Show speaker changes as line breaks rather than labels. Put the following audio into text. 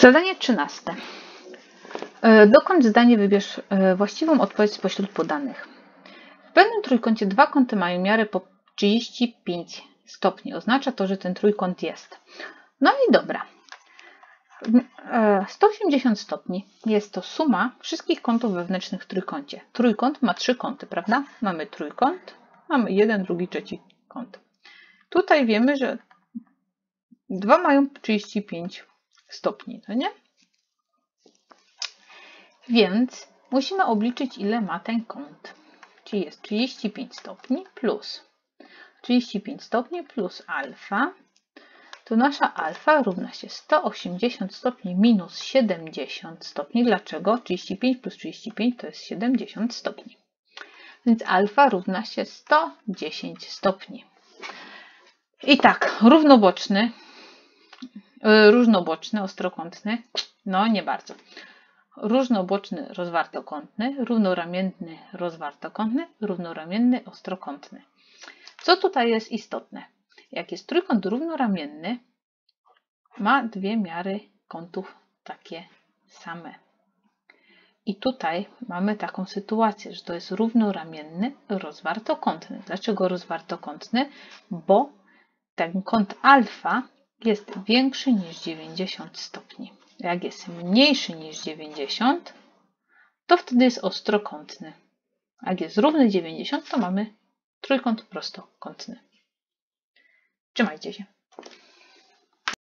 Zadanie trzynaste. E, Dokończ zdanie, wybierz e, właściwą odpowiedź spośród podanych. W pewnym trójkącie dwa kąty mają miarę po 35 stopni. Oznacza to, że ten trójkąt jest. No i dobra. E, 180 stopni jest to suma wszystkich kątów wewnętrznych w trójkącie. Trójkąt ma trzy kąty, prawda? Mamy trójkąt, mamy jeden, drugi, trzeci kąt. Tutaj wiemy, że dwa mają 35 stopni, to nie? Więc musimy obliczyć, ile ma ten kąt. Czyli jest 35 stopni plus 35 stopni plus alfa, to nasza alfa równa się 180 stopni minus 70 stopni. Dlaczego? 35 plus 35 to jest 70 stopni. Więc alfa równa się 110 stopni. I tak, równoboczny, różnoboczny, ostrokątny, no nie bardzo. Różnoboczny, rozwartokątny, równoramienny, rozwartokątny, równoramienny, ostrokątny. Co tutaj jest istotne? Jak jest trójkąt równoramienny, ma dwie miary kątów takie same. I tutaj mamy taką sytuację, że to jest równoramienny, rozwartokątny. Dlaczego rozwartokątny? Bo ten kąt alfa jest większy niż 90 stopni. Jak jest mniejszy niż 90, to wtedy jest ostrokątny. Jak jest równy 90, to mamy trójkąt prostokątny. Trzymajcie się.